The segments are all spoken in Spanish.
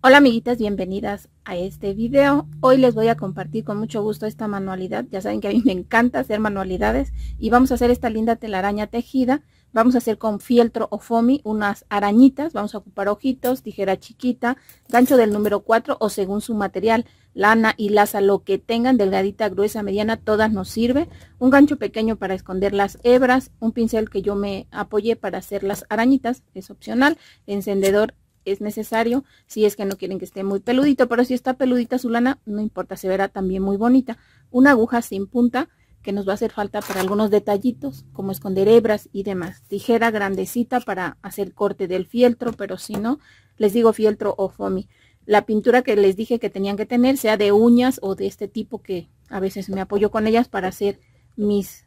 Hola amiguitas, bienvenidas a este video. Hoy les voy a compartir con mucho gusto esta manualidad. Ya saben que a mí me encanta hacer manualidades y vamos a hacer esta linda telaraña tejida. Vamos a hacer con fieltro o foamy unas arañitas. Vamos a ocupar ojitos, tijera chiquita, gancho del número 4 o según su material, lana y laza, lo que tengan, delgadita, gruesa, mediana, todas nos sirve. Un gancho pequeño para esconder las hebras, un pincel que yo me apoyé para hacer las arañitas, es opcional, encendedor es necesario si es que no quieren que esté muy peludito, pero si está peludita su lana, no importa, se verá también muy bonita. Una aguja sin punta que nos va a hacer falta para algunos detallitos, como esconder hebras y demás. Tijera grandecita para hacer corte del fieltro, pero si no, les digo fieltro o foamy. La pintura que les dije que tenían que tener, sea de uñas o de este tipo que a veces me apoyo con ellas para hacer mis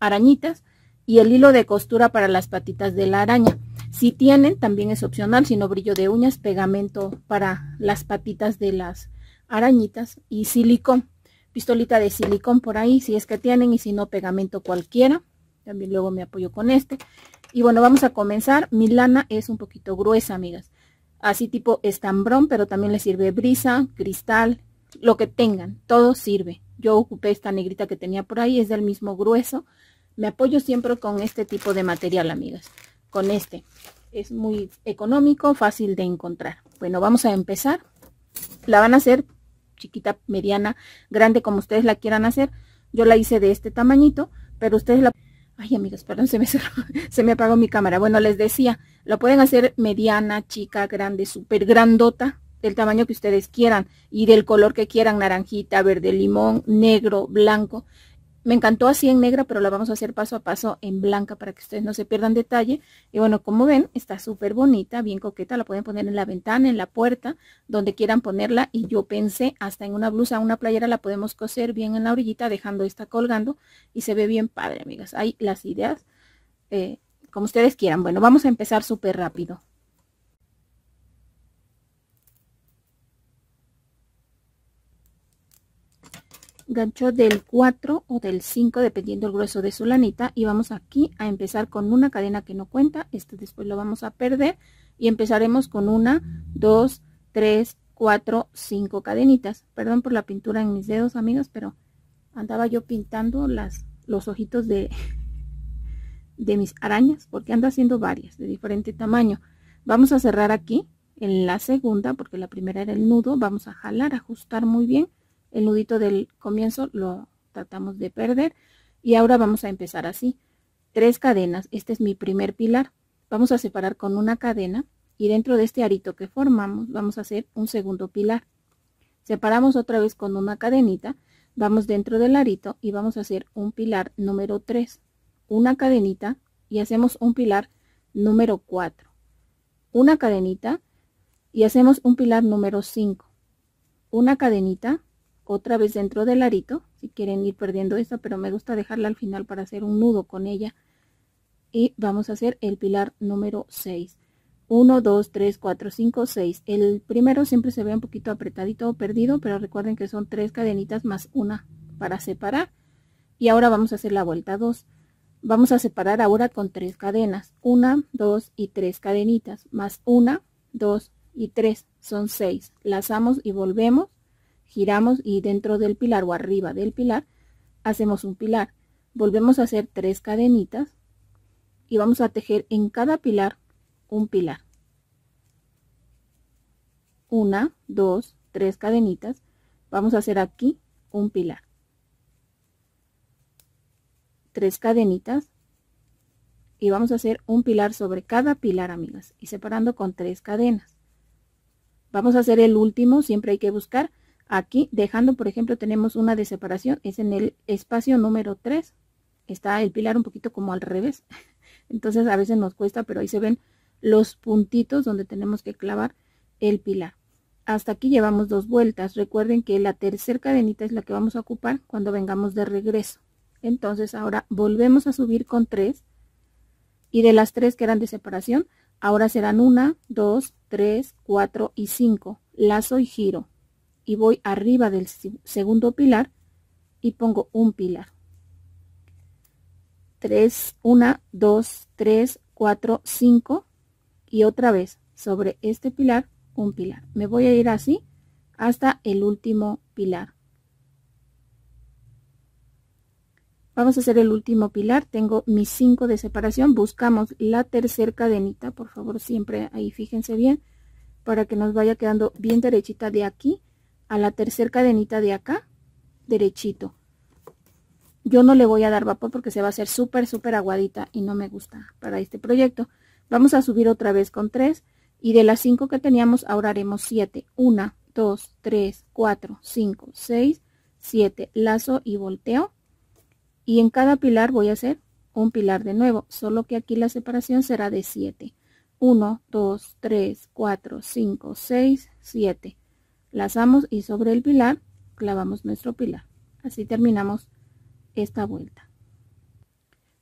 arañitas. Y el hilo de costura para las patitas de la araña. Si tienen, también es opcional, si no brillo de uñas, pegamento para las patitas de las arañitas y silicón. Pistolita de silicón por ahí, si es que tienen, y si no, pegamento cualquiera. También luego me apoyo con este. Y bueno, vamos a comenzar. Mi lana es un poquito gruesa, amigas. Así tipo estambrón, pero también le sirve brisa, cristal, lo que tengan. Todo sirve. Yo ocupé esta negrita que tenía por ahí, es del mismo grueso. Me apoyo siempre con este tipo de material, amigas con este. Es muy económico, fácil de encontrar. Bueno, vamos a empezar. La van a hacer chiquita, mediana, grande, como ustedes la quieran hacer. Yo la hice de este tamañito, pero ustedes la... Ay, amigos, perdón, se me, se me apagó mi cámara. Bueno, les decía, lo pueden hacer mediana, chica, grande, súper grandota, del tamaño que ustedes quieran y del color que quieran, naranjita, verde, limón, negro, blanco. Me encantó así en negra, pero la vamos a hacer paso a paso en blanca para que ustedes no se pierdan detalle. Y bueno, como ven, está súper bonita, bien coqueta. La pueden poner en la ventana, en la puerta, donde quieran ponerla. Y yo pensé, hasta en una blusa, una playera la podemos coser bien en la orillita, dejando esta colgando. Y se ve bien padre, amigas. Hay las ideas, eh, como ustedes quieran. Bueno, vamos a empezar súper rápido. Gancho del 4 o del 5 dependiendo el grueso de su lanita. Y vamos aquí a empezar con una cadena que no cuenta. Este después lo vamos a perder. Y empezaremos con una 2 3 4 5 cadenitas. Perdón por la pintura en mis dedos amigos pero andaba yo pintando los ojitos de de mis arañas porque ando haciendo varias de diferente tamaño. Vamos a cerrar aquí en la segunda porque la primera era el nudo. Vamos a jalar ajustar muy bien el nudito del comienzo lo tratamos de perder y ahora vamos a empezar así. Tres cadenas este es mi primer pilar. Vamos a separar con una cadena y dentro de este arito que formamos vamos a hacer un segundo pilar. Separamos otra vez con una cadenita vamos dentro del arito y vamos a hacer un pilar número 3 una cadenita y hacemos un pilar número 4 una cadenita y hacemos un pilar número 5 una cadenita otra vez dentro del arito si quieren ir perdiendo esto pero me gusta dejarla al final para hacer un nudo con ella. Y vamos a hacer el pilar número 6 1 2 3 4 5 6 el primero siempre se ve un poquito apretadito o perdido pero recuerden que son tres cadenitas más una para separar. Y ahora vamos a hacer la vuelta 2 vamos a separar ahora con tres cadenas. 1 2 y 3 cadenitas más 1 2 y 3 son 6 lazamos y volvemos giramos y dentro del pilar o arriba del pilar hacemos un pilar. Volvemos a hacer tres cadenitas y vamos a tejer en cada pilar un pilar. Una dos tres cadenitas. Vamos a hacer aquí un pilar. Tres cadenitas y vamos a hacer un pilar sobre cada pilar amigas y separando con tres cadenas. Vamos a hacer el último siempre hay que buscar Aquí, dejando, por ejemplo, tenemos una de separación, es en el espacio número 3. Está el pilar un poquito como al revés. Entonces a veces nos cuesta, pero ahí se ven los puntitos donde tenemos que clavar el pilar. Hasta aquí llevamos dos vueltas. Recuerden que la tercera cadenita es la que vamos a ocupar cuando vengamos de regreso. Entonces ahora volvemos a subir con tres. Y de las tres que eran de separación, ahora serán una, dos, tres, cuatro y cinco. Lazo y giro y voy arriba del segundo pilar y pongo un pilar. 3, 1, 2, 3, 4, 5 y otra vez sobre este pilar un pilar. Me voy a ir así hasta el último pilar. Vamos a hacer el último pilar. Tengo mis 5 de separación. Buscamos la tercera cadenita por favor siempre ahí fíjense bien para que nos vaya quedando bien derechita de aquí a la tercera cadenita de acá derechito. Yo no le voy a dar vapor porque se va a hacer súper súper aguadita y no me gusta para este proyecto. Vamos a subir otra vez con 3 y de las 5 que teníamos ahora haremos 7 1 2 3 4 5 6 7 lazo y volteo. Y en cada pilar voy a hacer un pilar de nuevo, solo que aquí la separación será de 7. 1, 2, 3, 4, 5, 6, 7. Lazamos y sobre el pilar clavamos nuestro pilar. Así terminamos esta vuelta.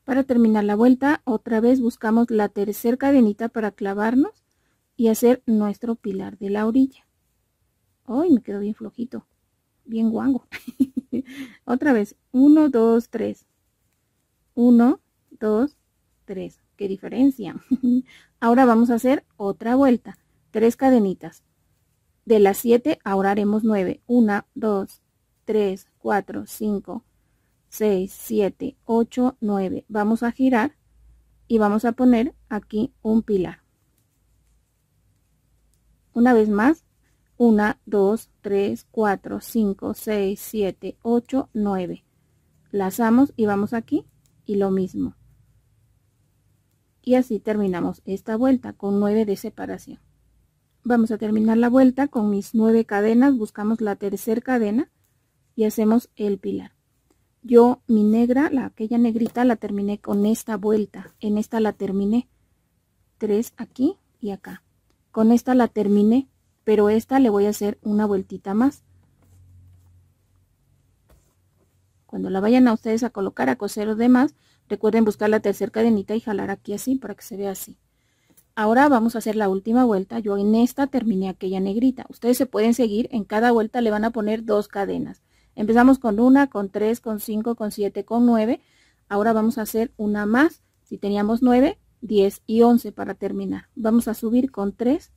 Para terminar la vuelta, otra vez buscamos la tercera cadenita para clavarnos y hacer nuestro pilar de la orilla. ¡Ay, me quedó bien flojito! Bien guango. Otra vez, 1, 2, 3. 1, 2, 3. ¿Qué diferencia? ahora vamos a hacer otra vuelta. Tres cadenitas. De las 7 ahora haremos 9. 1, 2, 3, 4, 5, 6, 7, 8, 9. Vamos a girar y vamos a poner aquí un pilar. Una vez más, 1, 2, 3, 4, 5, 6, 7, 8, 9. Lazamos y vamos aquí y lo mismo. Y así terminamos esta vuelta con 9 de separación. Vamos a terminar la vuelta con mis 9 cadenas, buscamos la tercera cadena y hacemos el pilar. Yo mi negra, la aquella negrita la terminé con esta vuelta, en esta la terminé. 3 aquí y acá. Con esta la terminé pero esta le voy a hacer una vueltita más. Cuando la vayan a ustedes a colocar a coser o demás, recuerden buscar la tercera cadenita y jalar aquí así para que se vea así. Ahora vamos a hacer la última vuelta. Yo en esta terminé aquella negrita. Ustedes se pueden seguir. En cada vuelta le van a poner dos cadenas. Empezamos con una, con tres, con cinco, con siete, con nueve. Ahora vamos a hacer una más. Si teníamos nueve, diez y once para terminar. Vamos a subir con tres.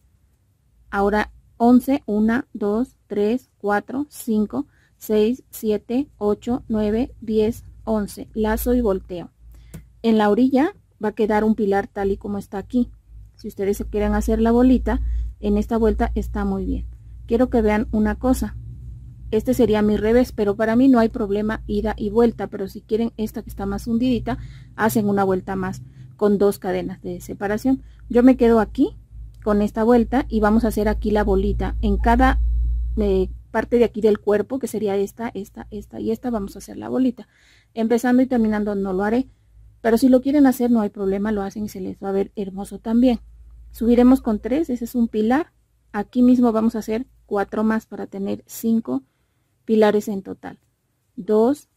Ahora 11, 1, 2, 3, 4, 5, 6, 7, 8, 9, 10, 11. Lazo y volteo. En la orilla va a quedar un pilar tal y como está aquí. Si ustedes se quieren hacer la bolita, en esta vuelta está muy bien. Quiero que vean una cosa. Este sería mi revés, pero para mí no hay problema ida y vuelta. Pero si quieren esta que está más hundidita, hacen una vuelta más con dos cadenas de separación. Yo me quedo aquí con esta vuelta y vamos a hacer aquí la bolita en cada eh, parte de aquí del cuerpo que sería esta, esta, esta y esta vamos a hacer la bolita empezando y terminando no lo haré pero si lo quieren hacer no hay problema lo hacen y se les va a ver hermoso también subiremos con tres ese es un pilar aquí mismo vamos a hacer cuatro más para tener cinco pilares en total dos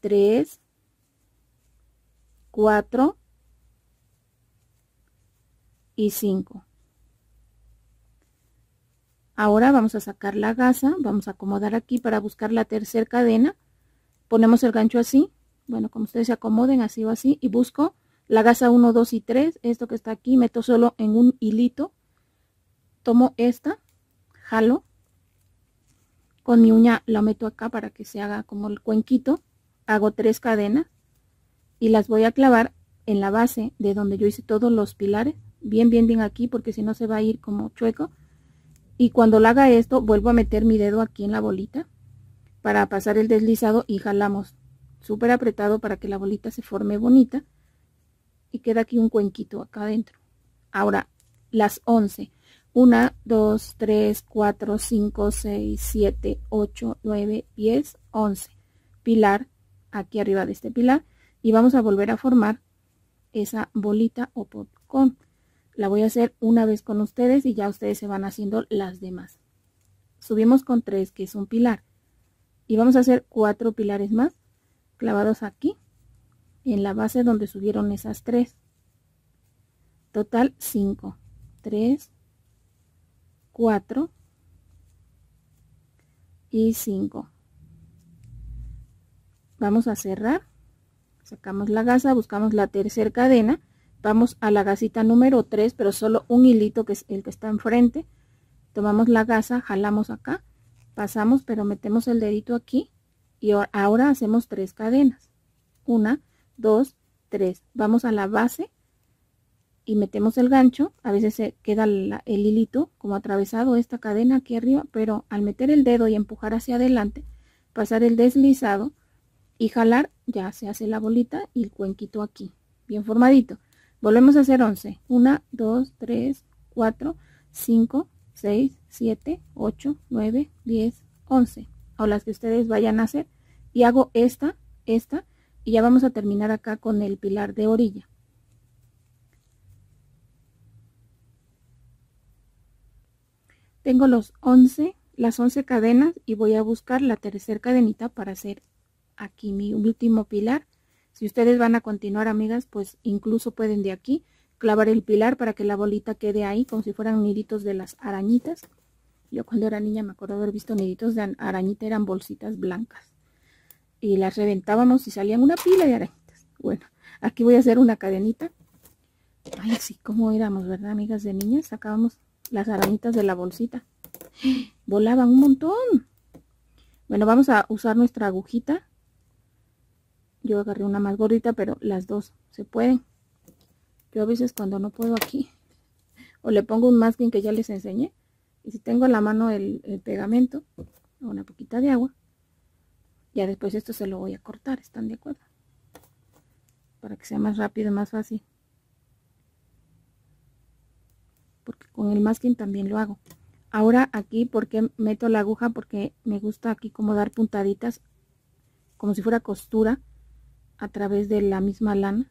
tres cuatro y 5. Ahora vamos a sacar la gasa, vamos a acomodar aquí para buscar la tercera cadena. Ponemos el gancho así, bueno, como ustedes se acomoden, así o así, y busco la gasa 1, 2 y 3, esto que está aquí, meto solo en un hilito, tomo esta, jalo, con mi uña la meto acá para que se haga como el cuenquito, hago tres cadenas y las voy a clavar en la base de donde yo hice todos los pilares bien, bien, bien aquí, porque si no se va a ir como chueco. Y cuando lo haga esto, vuelvo a meter mi dedo aquí en la bolita para pasar el deslizado y jalamos súper apretado para que la bolita se forme bonita. Y queda aquí un cuenquito acá adentro. Ahora, las 11. 1, 2, 3, 4, 5, 6, 7, 8, 9, 10, 11. Pilar aquí arriba de este pilar. Y vamos a volver a formar esa bolita o popcorn. La voy a hacer una vez con ustedes y ya ustedes se van haciendo las demás. Subimos con tres, que es un pilar. Y vamos a hacer cuatro pilares más clavados aquí en la base donde subieron esas tres. Total 5. 3, 4 y 5. Vamos a cerrar. Sacamos la gasa, buscamos la tercera cadena vamos a la gasita número 3 pero solo un hilito que es el que está enfrente tomamos la gasa jalamos acá pasamos pero metemos el dedito aquí y ahora hacemos tres cadenas una dos tres. Vamos a la base y metemos el gancho. A veces se queda el hilito como atravesado esta cadena aquí arriba pero al meter el dedo y empujar hacia adelante pasar el deslizado y jalar ya se hace la bolita y el cuenquito aquí bien formadito. Volvemos a hacer 11 1 2 3 4 5 6 7 8 9 10 11 o las que ustedes vayan a hacer. Y hago esta esta y ya vamos a terminar acá con el pilar de orilla. Tengo los 11 las 11 cadenas y voy a buscar la tercera cadenita para hacer aquí mi último pilar. Si ustedes van a continuar amigas pues incluso pueden de aquí clavar el pilar para que la bolita quede ahí como si fueran niditos de las arañitas. Yo cuando era niña me acuerdo haber visto niditos de arañita eran bolsitas blancas y las reventábamos y salían una pila de arañitas bueno aquí voy a hacer una cadenita. Ay sí como éramos verdad amigas de niñas sacábamos las arañitas de la bolsita. Volaban un montón. Bueno vamos a usar nuestra agujita. Yo agarré una más gordita pero las dos se pueden. Yo a veces cuando no puedo aquí o le pongo un masking que ya les enseñé y si tengo en la mano el pegamento una poquita de agua ya después esto se lo voy a cortar están de acuerdo para que sea más rápido y más fácil. Porque con el masking también lo hago. Ahora aquí porque meto la aguja porque me gusta aquí como dar puntaditas como si fuera costura a través de la misma lana.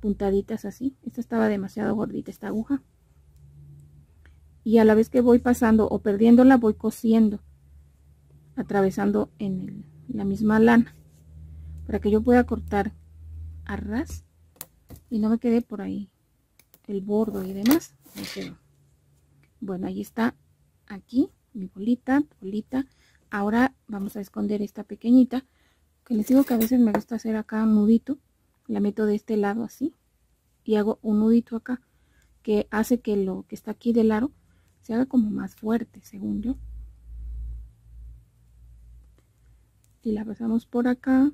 Puntaditas así. Esta estaba demasiado gordita esta aguja. Y a la vez que voy pasando o perdiéndola voy cosiendo atravesando en la misma lana para que yo pueda cortar a ras y no me quede por ahí el bordo y demás. Bueno ahí está aquí mi bolita bolita. Ahora vamos a esconder esta pequeñita que les digo que a veces me gusta hacer acá un nudito la meto de este lado así y hago un nudito acá que hace que lo que está aquí del aro se haga como más fuerte según yo y la pasamos por acá.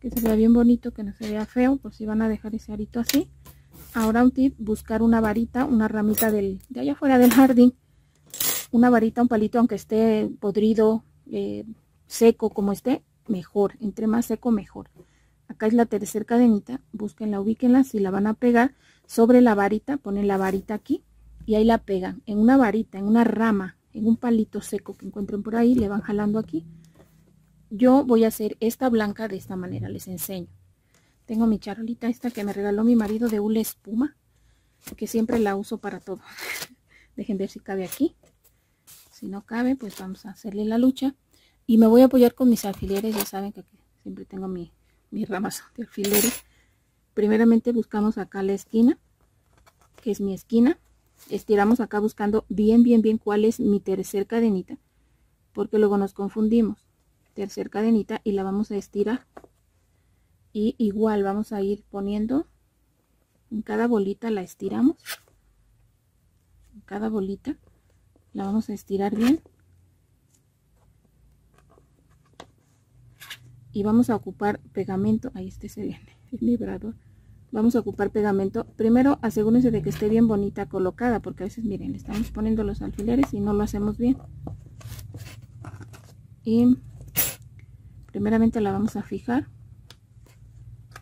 Que se vea bien bonito que no se vea feo por si van a dejar ese arito así. Ahora un tip buscar una varita una ramita del, de allá afuera del jardín. Una varita un palito aunque esté podrido eh, seco como esté mejor entre más seco mejor. Acá es la tercera cadenita búsquenla ubíquenla si la van a pegar sobre la varita ponen la varita aquí y ahí la pegan. En una varita en una rama en un palito seco que encuentren por ahí le van jalando aquí yo voy a hacer esta blanca de esta manera les enseño tengo mi charolita esta que me regaló mi marido de hule espuma, que siempre la uso para todo. Dejen ver si cabe aquí. Si no cabe, pues vamos a hacerle la lucha. Y me voy a apoyar con mis alfileres, ya saben que siempre tengo mi, mi ramazo de alfileres. Primeramente buscamos acá la esquina, que es mi esquina. Estiramos acá buscando bien, bien, bien cuál es mi tercer cadenita, porque luego nos confundimos. Tercer cadenita y la vamos a estirar. Y igual vamos a ir poniendo en cada bolita la estiramos. En cada bolita la vamos a estirar bien. Y vamos a ocupar pegamento. Ahí este es el, el vibrador vamos a ocupar pegamento. Primero asegúrense de que esté bien bonita colocada porque a veces miren estamos poniendo los alfileres y no lo hacemos bien. Y primeramente la vamos a fijar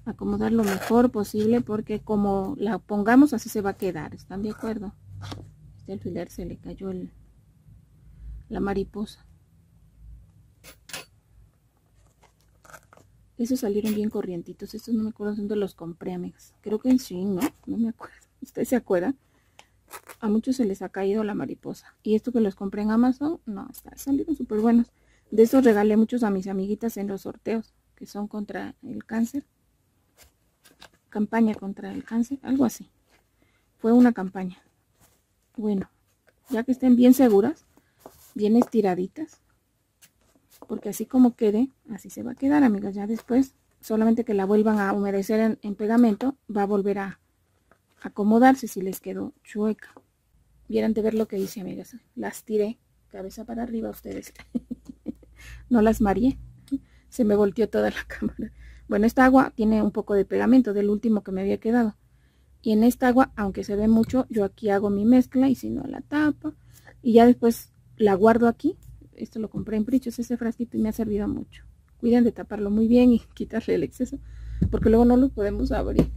acomodar lo mejor posible porque como la pongamos así se va a quedar ¿están de acuerdo? este alfiler se le cayó la mariposa esos salieron bien corrientitos estos no me acuerdo dónde los compré amigas creo que en Shein, ¿no? no me acuerdo ustedes se acuerdan? a muchos se les ha caído la mariposa y esto que los compré en Amazon no, salieron súper buenos de estos regalé muchos a mis amiguitas en los sorteos que son contra el cáncer campaña contra el cáncer, algo así. Fue una campaña. Bueno, ya que estén bien seguras, bien estiraditas, porque así como quede, así se va a quedar, amigas. Ya después solamente que la vuelvan a humedecer en, pegamento, va a volver a acomodarse si les quedó chueca. Vieran de ver lo que hice, amigas. Las tiré cabeza para arriba ustedes. no las mareé. Se me volteó toda la cámara. Bueno, esta agua tiene un poco de pegamento del último que me había quedado. Y en esta agua, aunque se ve mucho, yo aquí hago mi mezcla y si no la tapo. Y ya después la guardo aquí. Esto lo compré en Prichos, ese frasquito, me ha servido mucho. Cuiden de taparlo muy bien y quitarle el exceso, porque luego no lo podemos abrir.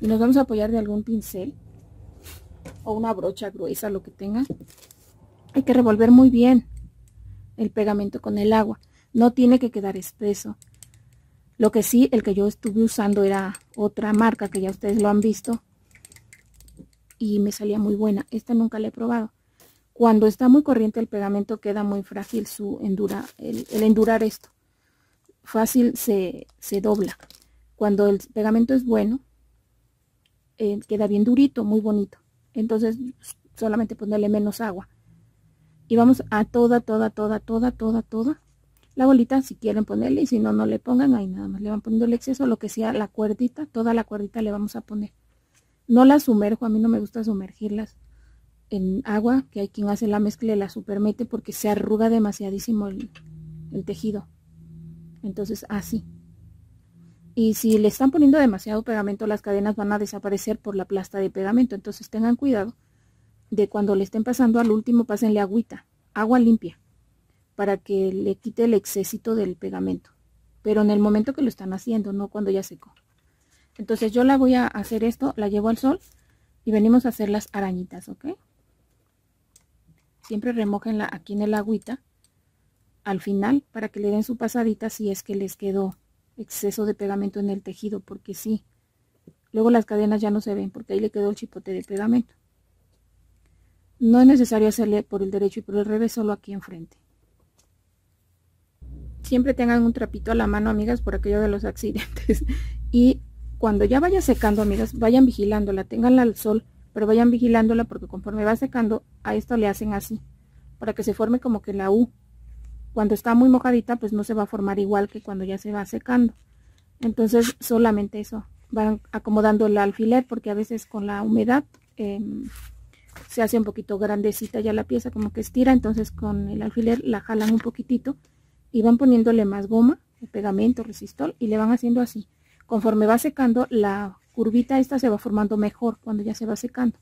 Y nos vamos a apoyar de algún pincel o una brocha gruesa, lo que tengan. Hay que revolver muy bien el pegamento con el agua. No tiene que quedar espeso. Lo que sí, el que yo estuve usando era otra marca que ya ustedes lo han visto. Y me salía muy buena. Esta nunca la he probado. Cuando está muy corriente el pegamento queda muy frágil su endura, el, endurar esto. Fácil se, dobla. Cuando el pegamento es bueno, eh, queda bien durito, muy bonito. Entonces solamente ponerle menos agua. Y vamos a toda, toda, toda, toda, toda, toda. La bolita si quieren ponerle y si no, no le pongan. Ahí nada más le van poniendo el exceso, lo que sea la cuerdita, toda la cuerdita le vamos a poner. No la sumerjo, a mí no me gusta sumergirlas en agua, que hay quien hace la mezcla y la supermete porque se arruga demasiadísimo el, tejido. Entonces así. Y si le están poniendo demasiado pegamento, las cadenas van a desaparecer por la plasta de pegamento. Entonces tengan cuidado de cuando le estén pasando al último, pásenle agüita, agua limpia, para que le quite el excesito del pegamento. Pero en el momento que lo están haciendo, no cuando ya secó. Entonces yo la voy a hacer esto, la llevo al sol y venimos a hacer las arañitas, ¿ok? Siempre remojenla aquí en el agüita al final para que le den su pasadita si es que les quedó exceso de pegamento en el tejido, porque sí. Luego las cadenas ya no se ven porque ahí le quedó el chipote de pegamento. No es necesario hacerle por el derecho y por el revés, solo aquí enfrente. Siempre tengan un trapito a la mano, amigas, por aquello de los accidentes. Y cuando ya vaya secando, amigas, vayan vigilándola, tenganla al sol pero vayan vigilándola porque conforme va secando, a esto le hacen así, para que se forme como que la U. Cuando está muy mojadita, pues no se va a formar igual que cuando ya se va secando. Entonces, solamente eso, van acomodando el alfiler, porque a veces con la humedad em, se hace un poquito grandecita ya la pieza, como que estira, entonces con el alfiler la jalan un poquitito y van poniéndole más goma, pegamento, resistol, y le van haciendo así. Conforme va secando, la curvita esta se va formando mejor cuando ya se va secando.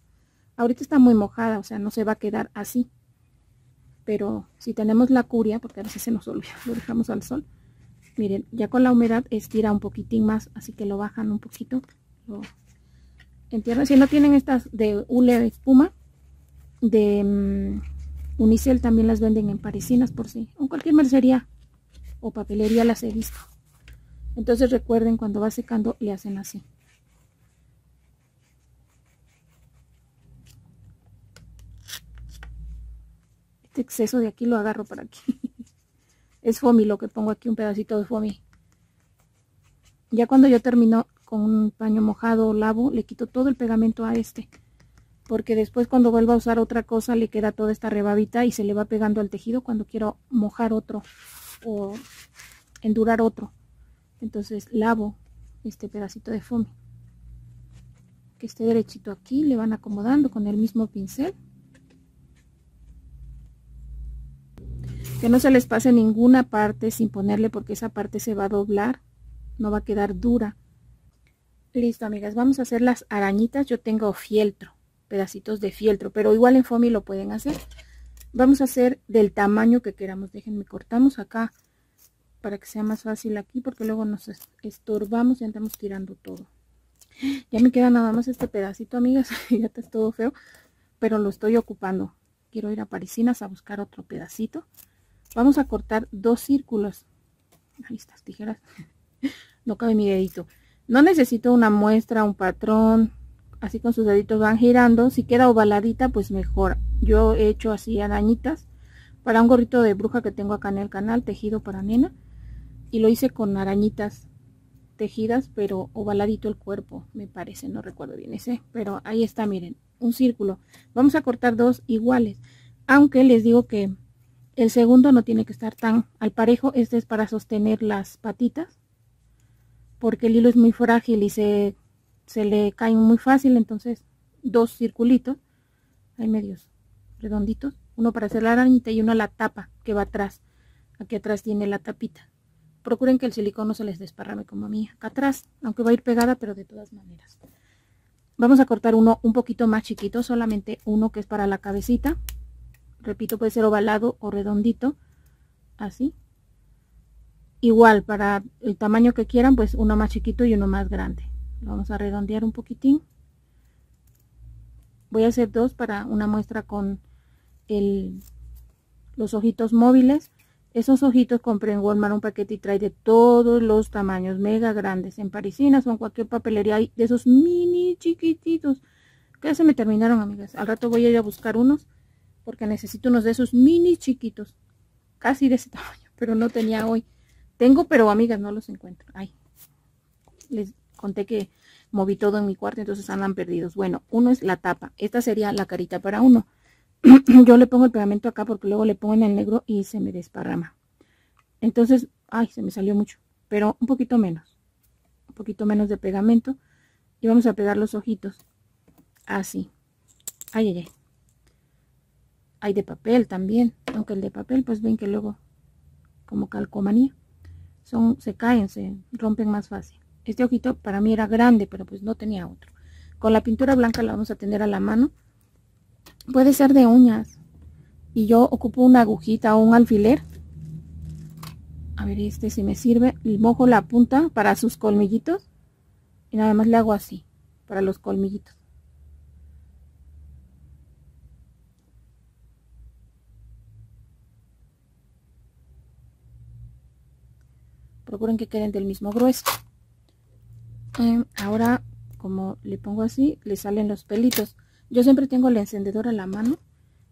Ahorita está muy mojada, o sea, no se va a quedar así. Pero si tenemos la curia, porque a veces se nos olvida, lo dejamos al sol. Miren, ya con la humedad estira un poquitín más, así que lo bajan un poquito. Lo entierran. Si no tienen estas de hule espuma, de mm, Unicel también las venden en parisinas por si, en cualquier mercería o papelería las he visto. Entonces recuerden cuando va secando le hacen así. Este exceso de aquí lo agarro para aquí. es foamy lo que pongo aquí, un pedacito de foamy. Ya cuando yo termino con un paño mojado lavo, le quito todo el pegamento a este. Porque después cuando vuelva a usar otra cosa le queda toda esta rebabita y se le va pegando al tejido cuando quiero mojar otro o endurar otro. Entonces lavo este pedacito de foamy. Que esté derechito aquí, le van acomodando con el mismo pincel. Que no se les pase ninguna parte sin ponerle porque esa parte se va a doblar. No va a quedar dura. Listo, amigas. Vamos a hacer las arañitas. Yo tengo fieltro, pedacitos de fieltro, pero igual en foamy lo pueden hacer. Vamos a hacer del tamaño que queramos. Déjenme, cortamos acá para que sea más fácil aquí porque luego nos estorbamos y andamos tirando todo. Ya me queda nada más este pedacito, amigas. ya está todo feo, pero lo estoy ocupando. Quiero ir a Parisinas a buscar otro pedacito vamos a cortar dos círculos. Ahí estas tijeras. No cabe mi dedito. No necesito una muestra un patrón así con sus deditos van girando. Si queda ovaladita pues mejor. Yo he hecho así arañitas para un gorrito de bruja que tengo acá en el canal tejido para nena y lo hice con arañitas tejidas pero ovaladito el cuerpo me parece no recuerdo bien ese pero ahí está miren un círculo. Vamos a cortar dos iguales aunque les digo que el segundo no tiene que estar tan al parejo. Este es para sostener las patitas. porque el hilo es muy frágil y se, le cae muy fácil, entonces dos circulitos, hay medios redonditos, uno para hacer la arañita y uno la tapa que va atrás. Aquí atrás tiene la tapita. Procuren que el silicón no se les desparrame como a mí acá atrás, aunque va a ir pegada, pero de todas maneras. Vamos a cortar uno un poquito más chiquito, solamente uno que es para la cabecita. Repito, puede ser ovalado o redondito, así. Igual, para el tamaño que quieran, pues uno más chiquito y uno más grande. vamos a redondear un poquitín. Voy a hacer dos para una muestra con el, los ojitos móviles. Esos ojitos compré en Walmart un paquete y trae de todos los tamaños, mega grandes. En parisinas o en cualquier papelería hay de esos mini chiquititos. Que se me terminaron, amigas. Al rato voy a ir a buscar unos porque necesito unos de esos mini chiquitos. Casi de ese tamaño, pero no tenía hoy. Tengo, pero amigas, no los encuentro. Ay, les conté que moví todo en mi cuarto, entonces andan perdidos. Bueno, uno es la tapa. Esta sería la carita para uno. Yo le pongo el pegamento acá porque luego le pongo en el negro y se me desparrama. Entonces, ay, se me salió mucho, pero un poquito menos. Un poquito menos de pegamento. Y vamos a pegar los ojitos. Así. Ay, ay, ay. Hay de papel también, aunque el de papel, pues ven que luego, como calcomanía son, se caen, se rompen más fácil. Este ojito para mí era grande, pero pues no tenía otro. Con la pintura blanca la vamos a tener a la mano. Puede ser de uñas. Y yo ocupo una agujita o un alfiler. A ver este si me sirve. Mojo la punta para sus colmillitos. Y nada más le hago así, para los colmillitos. Procuren que queden del mismo grueso. Em, ahora como le pongo así le salen los pelitos. Yo siempre tengo el encendedor a la mano.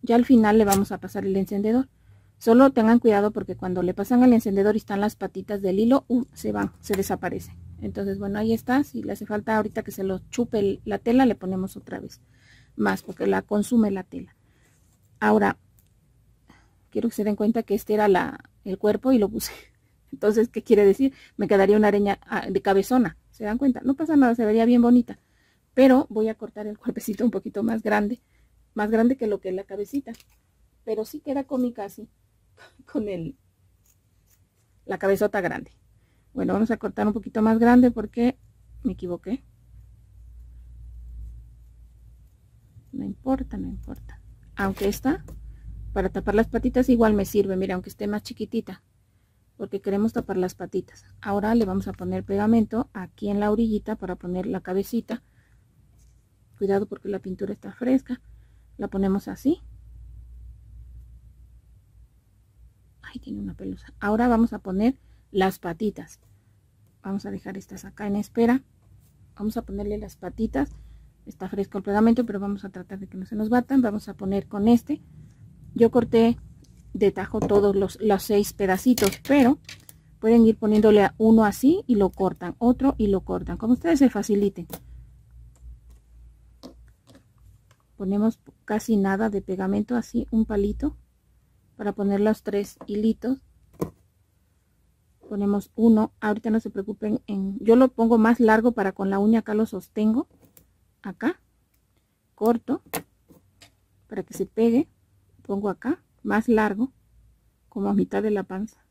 Ya al final le vamos a pasar el encendedor. Solo tengan cuidado porque cuando le pasan el encendedor y están las patitas del hilo uh, se van se desaparecen. Entonces bueno ahí está. Si le hace falta ahorita que se lo chupe la tela le ponemos otra vez más porque la consume la tela. Ahora quiero que se den cuenta que este era la, el cuerpo y lo puse entonces, ¿qué quiere decir? Me quedaría una areña ah, de cabezona. ¿Se dan cuenta? No pasa nada, se vería bien bonita. Pero voy a cortar el cuerpecito un poquito más grande. Más grande que lo que es la cabecita. Pero sí queda cómica así. Con el, la cabezota grande. Bueno, vamos a cortar un poquito más grande porque me equivoqué. No importa, no importa. Aunque esta, para tapar las patitas igual me sirve. Mira, aunque esté más chiquitita porque queremos tapar las patitas. Ahora le vamos a poner pegamento aquí en la orillita para poner la cabecita. Cuidado porque la pintura está fresca. La ponemos así. Ahí tiene una pelusa. Ahora vamos a poner las patitas. Vamos a dejar estas acá en espera. Vamos a ponerle las patitas. Está fresco el pegamento, pero vamos a tratar de que no se nos batan. Vamos a poner con este. Yo corté de tajo todos los, los seis pedacitos, pero pueden ir poniéndole uno así y lo cortan, otro y lo cortan, como ustedes se faciliten. Ponemos casi nada de pegamento, así un palito, para poner los tres hilitos. Ponemos uno, ahorita no se preocupen, en, yo lo pongo más largo para con la uña acá lo sostengo, acá, corto, para que se pegue, pongo acá, más largo, como a mitad de la panza.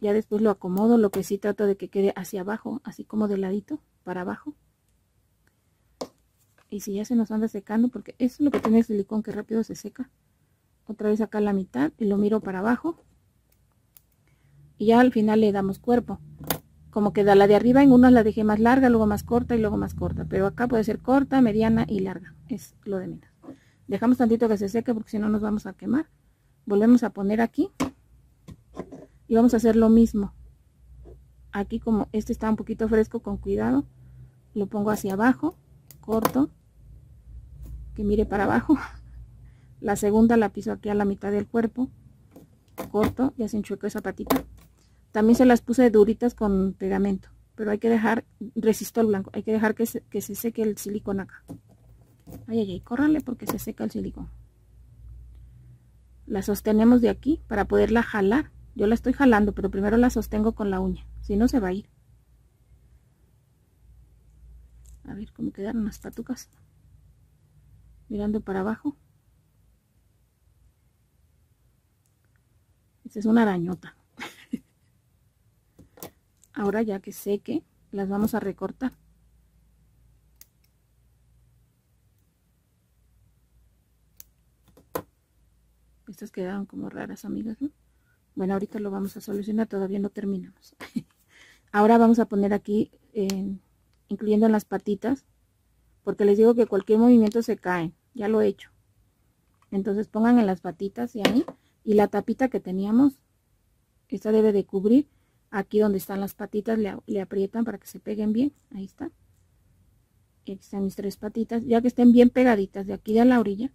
Ya después lo acomodo, lo que sí trato de que quede hacia abajo, así como de ladito, para abajo. Y si ya se nos anda secando, porque eso es lo que tiene el silicón que rápido se seca. Otra vez acá la mitad y lo miro para abajo. Y ya al final le damos cuerpo. Como queda la de arriba, en una la dejé más larga, luego más corta y luego más corta. Pero acá puede ser corta, mediana y larga. Es lo de menos. Dejamos tantito que se seque porque si no nos vamos a quemar. Volvemos a poner aquí. Y vamos a hacer lo mismo. Aquí como este está un poquito fresco, con cuidado. Lo pongo hacia abajo. Corto. Que mire para abajo. La segunda la piso aquí a la mitad del cuerpo. Corto. Y así enchueco esa patita. También se las puse duritas con pegamento. Pero hay que dejar, resisto el blanco. Hay que dejar que se, que se seque el silicón acá. Ay, ay, ay, córranle porque se seca el silicón. La sostenemos de aquí para poderla jalar. Yo la estoy jalando, pero primero la sostengo con la uña, si no se va a ir. A ver cómo quedaron las patucas. Mirando para abajo. Esta es una arañota. Ahora ya que seque, las vamos a recortar. Estas quedaron como raras, amigas, Bueno, ahorita lo vamos a solucionar, todavía no terminamos. Ahora vamos a poner aquí, incluyendo en las patitas, porque les digo que cualquier movimiento se cae. Ya lo he hecho. Entonces pongan en las patitas y ahí. Y la tapita que teníamos, esta debe de cubrir aquí donde están las patitas, le, aprietan para que se peguen bien. Ahí está. Aquí están mis tres patitas. Ya que estén bien pegaditas de aquí de la orilla,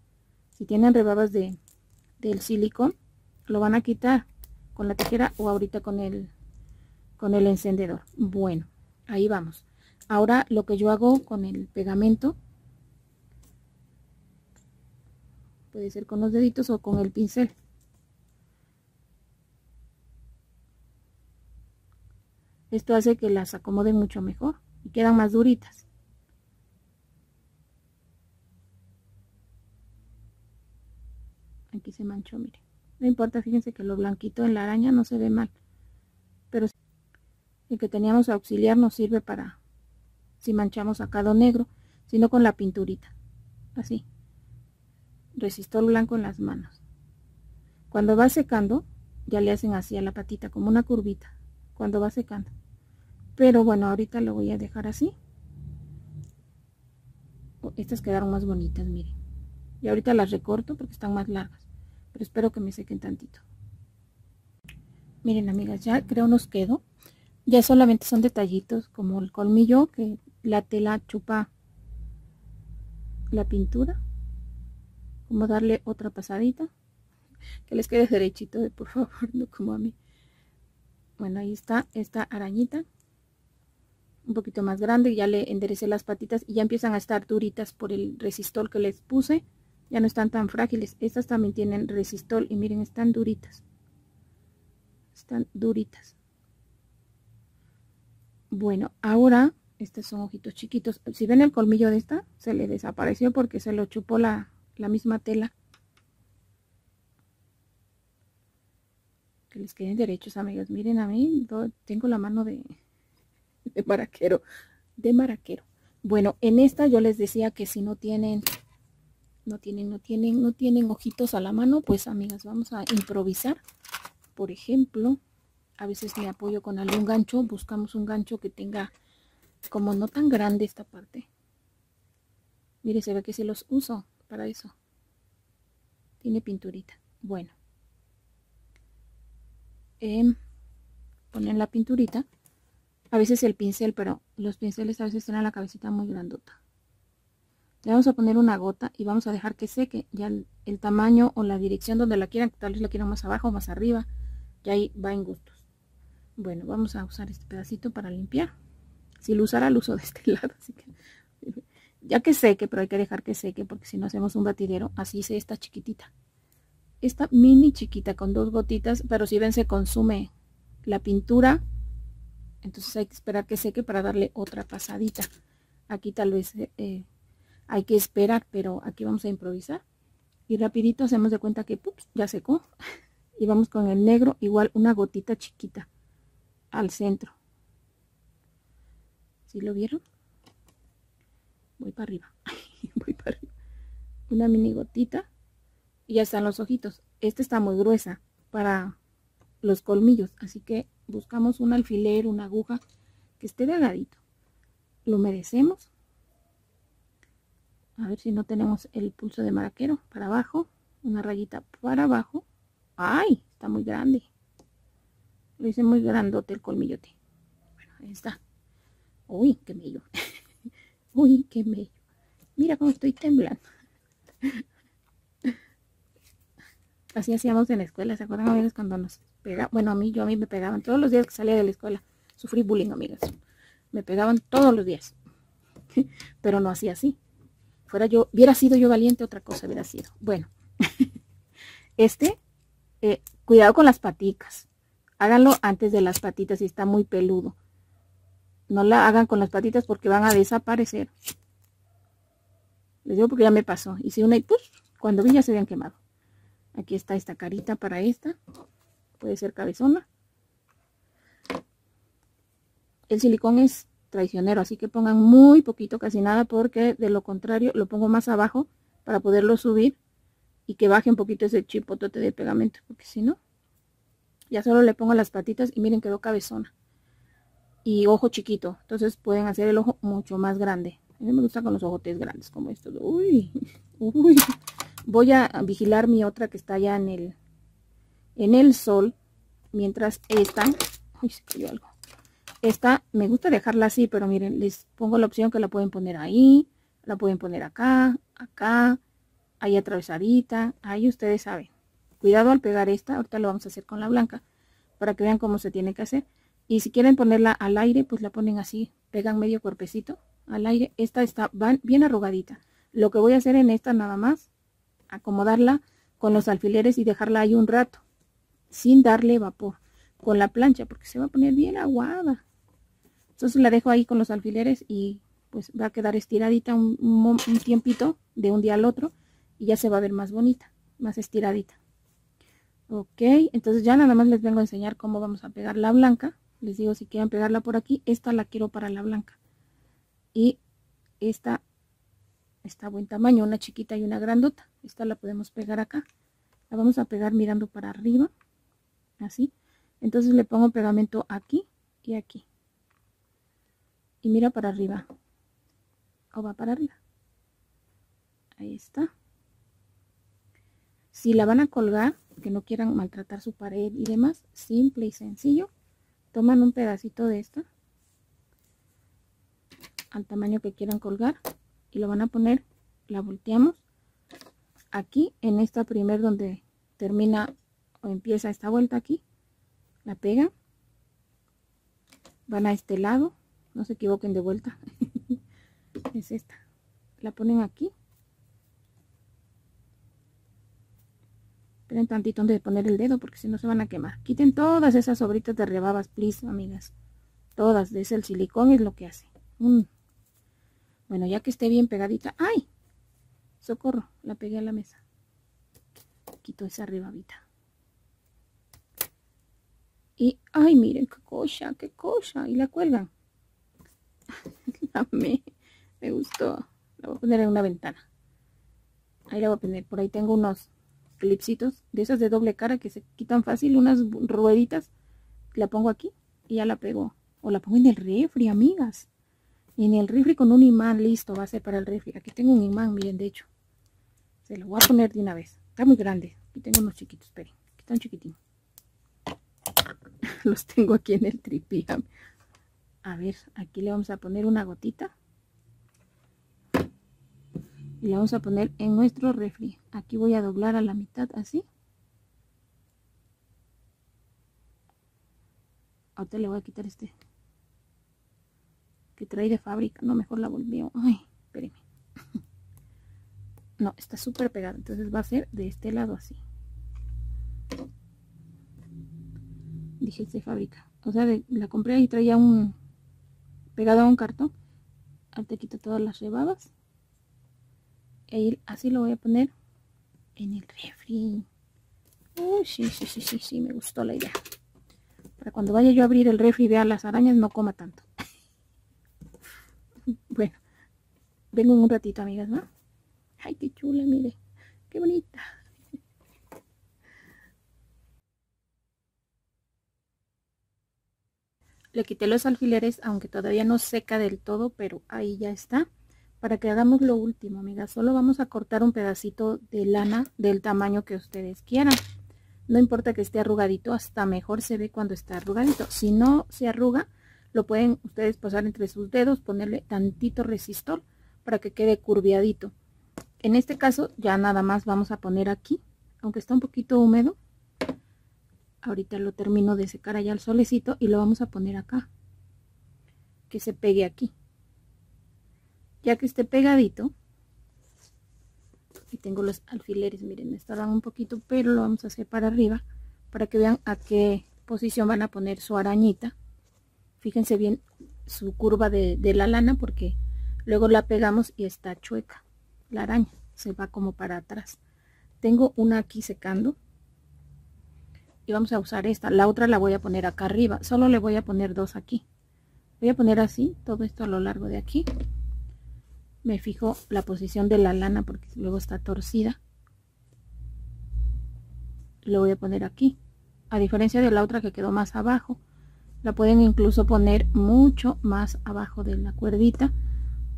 si tienen rebabas de, del silicón lo van a quitar con la tijera o ahorita con el con el encendedor. Bueno ahí vamos. Ahora lo que yo hago con el pegamento puede ser con los deditos o con el pincel. Esto hace que las acomoden mucho mejor y quedan más duritas aquí se manchó mire. No importa fíjense que lo blanquito en la araña no se ve mal pero el que teníamos auxiliar nos sirve para si manchamos acá lo negro sino con la pinturita así. Resistor blanco en las manos. Cuando va secando ya le hacen así a la patita como una curvita cuando va secando. Pero bueno ahorita lo voy a dejar así. Estas quedaron más bonitas miren. Y ahorita las recorto porque están más largas pero espero que me sequen tantito. Miren amigas ya creo nos quedó. Ya solamente son detallitos como el colmillo que la tela chupa la pintura. Como darle otra pasadita. Que les quede derechito por favor no como a mí. Bueno ahí está esta arañita. Un poquito más grande ya le enderecé las patitas y ya empiezan a estar duritas por el resistor que les puse ya no están tan frágiles. Estas también tienen resistol y miren están duritas. Están duritas. Bueno ahora estos son ojitos chiquitos. Si ven el colmillo de esta se le desapareció porque se lo chupó la, la misma tela. Que les queden derechos amigos miren a mí tengo la mano de, de maraquero de maraquero. Bueno en esta yo les decía que si no tienen no tienen, no tienen, no tienen ojitos a la mano, pues amigas, vamos a improvisar. Por ejemplo, a veces me apoyo con algún gancho, buscamos un gancho que tenga como no tan grande esta parte. Mire, se ve que se los uso para eso. Tiene pinturita. Bueno. Eh, ponen la pinturita. A veces el pincel, pero los pinceles a veces tienen la cabecita muy grandota. Le vamos a poner una gota y vamos a dejar que seque ya el, tamaño o la dirección donde la quieran, tal vez la quieran más abajo o más arriba. Y ahí va en gustos. Bueno, vamos a usar este pedacito para limpiar. Si lo usara, lo uso de este lado. Así que, ya que seque, pero hay que dejar que seque porque si no hacemos un batidero, así se esta chiquitita. Esta mini chiquita con dos gotitas, pero si ven se consume la pintura. Entonces hay que esperar que seque para darle otra pasadita. Aquí tal vez eh, hay que esperar, pero aquí vamos a improvisar. Y rapidito hacemos de cuenta que ya secó. Y vamos con el negro, igual una gotita chiquita al centro. ¿Sí lo vieron? Voy para arriba. Voy para arriba. Una mini gotita. Y ya están los ojitos. Esta está muy gruesa para los colmillos. Así que buscamos un alfiler, una aguja que esté delgadito. Lo humedecemos a ver si no tenemos el pulso de maraquero para abajo una rayita para abajo. Ay está muy grande. Lo hice muy grandote el colmillote. Bueno ahí está. Uy qué mello. Uy qué mello. Mira cómo estoy temblando. Así hacíamos en la escuela se acuerdan amigos cuando nos pegaban bueno a mí yo a mí me pegaban todos los días que salía de la escuela. Sufrí bullying amigas. Me pegaban todos los días. Pero no hacía así Fuera yo, hubiera sido yo valiente, otra cosa hubiera sido. Bueno, este, eh, cuidado con las paticas. Háganlo antes de las patitas si está muy peludo. no la hagan con las patitas porque van a desaparecer. Les digo porque ya me pasó. Hice una y cuando vi ya se habían quemado. Aquí está esta carita para esta. Puede ser cabezona. El silicón es traicionero, así que pongan muy poquito, casi nada, porque de lo contrario lo pongo más abajo para poderlo subir y que baje un poquito ese chipotote de pegamento, porque si no, ya solo le pongo las patitas y miren quedó cabezona. Y ojo chiquito, entonces pueden hacer el ojo mucho más grande. A mí me gusta con los ojotes grandes como estos. Uy, uy. Voy a vigilar mi otra que está allá en el, en el sol. Mientras esta... Uy, se cayó algo. Esta me gusta dejarla así, pero miren, les pongo la opción que la pueden poner ahí. La pueden poner acá, acá, ahí atravesadita. Ahí ustedes saben. Cuidado al pegar esta. Ahorita lo vamos a hacer con la blanca. Para que vean cómo se tiene que hacer. Y si quieren ponerla al aire, pues la ponen así. Pegan medio cuerpecito al aire. Esta está bien arrugadita. Lo que voy a hacer en esta nada más, acomodarla con los alfileres y dejarla ahí un rato. Sin darle vapor. Con la plancha, porque se va a poner bien aguada. Entonces la dejo ahí con los alfileres y pues va a quedar estiradita un, tiempito de un día al otro. Y ya se va a ver más bonita, más estiradita. Ok, entonces ya nada más les vengo a enseñar cómo vamos a pegar la blanca les digo si quieren pegarla por aquí esta la quiero para la blanca y esta está buen tamaño una chiquita y una grandota esta la podemos pegar acá la vamos a pegar mirando para arriba así entonces le pongo pegamento aquí y aquí. Y mira para arriba. O va para arriba. Ahí está. Si la van a colgar que no quieran maltratar su pared y demás simple y sencillo toman un pedacito de esta al tamaño que quieran colgar y lo van a poner la volteamos aquí en esta primer donde termina o empieza esta vuelta aquí la pegan van a este lado no se equivoquen de vuelta es esta la ponen aquí Esperen tantito antes de poner el dedo porque si no se van a quemar. Quiten todas esas sobritas de rebabas, please, amigas. Todas, es el silicón es lo que hace. Mm. Bueno, ya que esté bien pegadita. ¡Ay! Socorro, la pegué a la mesa. Quito esa rebabita. Y, ay, miren qué cosa, qué cosa. Y la cuelgan. me, gustó. La voy a poner en una ventana. Ahí la voy a poner. Por ahí tengo unos clipsitos de esas de doble cara que se quitan fácil, unas rueditas, la pongo aquí y ya la pego. O la pongo en el refri, amigas. En el refri con un imán, listo, va a ser para el refri. Aquí tengo un imán, miren, de hecho. Se lo voy a poner de una vez. Está muy grande. Aquí tengo unos chiquitos, esperen. Aquí están chiquititos. Los tengo aquí en el tripi. A ver, aquí le vamos a poner una gotita. Y la vamos a poner en nuestro refri. Aquí voy a doblar a la mitad así. Ahorita le voy a quitar este que trae de fábrica. No mejor la volvió. Ay espérenme no está súper pegada entonces va a ser de este lado así dije de fábrica o sea la compré y traía un pegado a un cartón ahorita quito todas las rebabas y así lo voy a poner en el refri. Uy, sí, sí, sí, sí, sí, me gustó la idea. Para cuando vaya yo a abrir el refri vea las arañas, no coma tanto. bueno, vengo en un ratito, amigas, ¿no? Ay, qué chula, mire. Qué bonita. Le quité los alfileres, aunque todavía no seca del todo, pero ahí ya está para que hagamos lo último, amigas. Solo vamos a cortar un pedacito de lana del tamaño que ustedes quieran. No importa que esté arrugadito, hasta mejor se ve cuando está arrugadito. Si no se arruga, lo pueden ustedes pasar entre sus dedos, ponerle tantito resistor para que quede curviadito. En este caso ya nada más vamos a poner aquí, aunque está un poquito húmedo. Ahorita lo termino de secar allá al solecito y lo vamos a poner acá. Que se pegue aquí. Ya que esté pegadito y tengo los alfileres miren estaban un poquito pero lo vamos a hacer para arriba para que vean a qué posición van a poner su arañita. Fíjense bien su curva de la lana porque luego la pegamos y está chueca la araña se va como para atrás. Tengo una aquí secando y vamos a usar esta. La otra la voy a poner acá arriba. Solo le voy a poner dos aquí. Voy a poner así todo esto a lo largo de aquí. Me fijo la posición de la lana porque luego está torcida. Lo voy a poner aquí. A diferencia de la otra que quedó más abajo la pueden incluso poner mucho más abajo de la cuerdita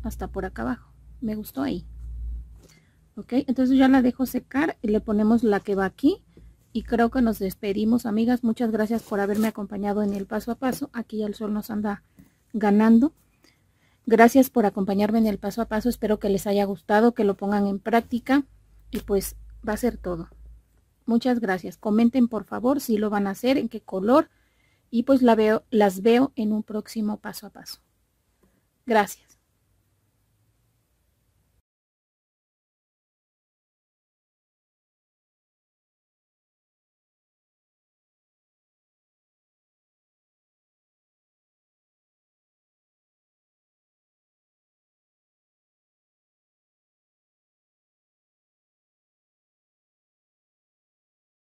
hasta por acá abajo. Me gustó ahí. Ok entonces ya la dejo secar y le ponemos la que va aquí y creo que nos despedimos. Amigas muchas gracias por haberme acompañado en el paso a paso. Aquí el sol nos anda ganando. Gracias por acompañarme en el paso a paso. Espero que les haya gustado que lo pongan en práctica y pues va a ser todo. Muchas gracias. Comenten por favor si lo van a hacer en qué color y pues la veo las veo en un próximo paso a paso. Gracias